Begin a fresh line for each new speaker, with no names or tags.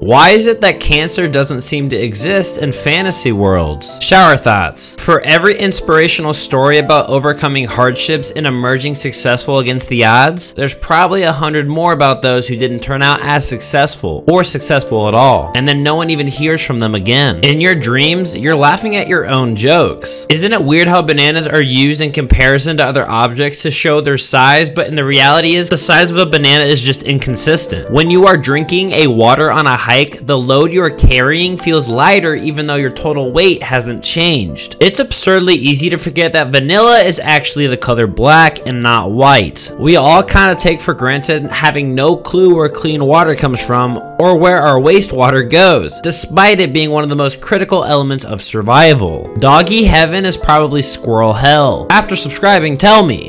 Why is it that cancer doesn't seem to exist in fantasy worlds? Shower thoughts. For every inspirational story about overcoming hardships and emerging successful against the odds, there's probably a hundred more about those who didn't turn out as successful or successful at all, and then no one even hears from them again. In your dreams, you're laughing at your own jokes. Isn't it weird how bananas are used in comparison to other objects to show their size, but in the reality is the size of a banana is just inconsistent. When you are drinking a water on a hike, the load you're carrying feels lighter even though your total weight hasn't changed. It's absurdly easy to forget that vanilla is actually the color black and not white. We all kind of take for granted having no clue where clean water comes from or where our wastewater goes, despite it being one of the most critical elements of survival. Doggy heaven is probably squirrel hell. After subscribing, tell me.